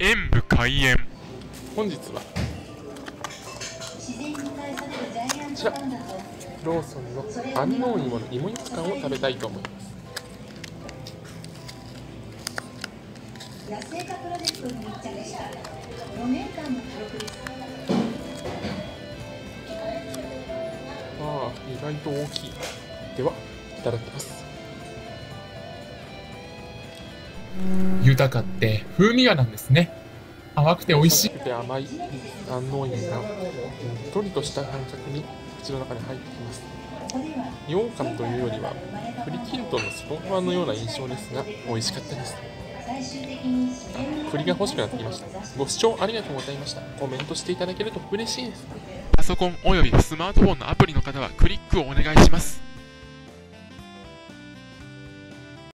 演武開演。本日は。こちらローソンの安納芋の芋よつかんを食べたいと思います野生化プロジェクトに密着した4年間の記録ですああ意外と大きい。ではいただきます豊かって風味がなんですね。甘くて美味しい。くて甘い安納芋がうっとりとした感覚に口の中に入ってきます。羊羹というよりは栗きんとんのそのままのような印象ですが美味しかったです。栗が欲しくなってきました。ご視聴ありがとうございました。コメントしていただけると嬉しいです。パソコンおよびスマートフォンのアプリの方はクリックをお願いします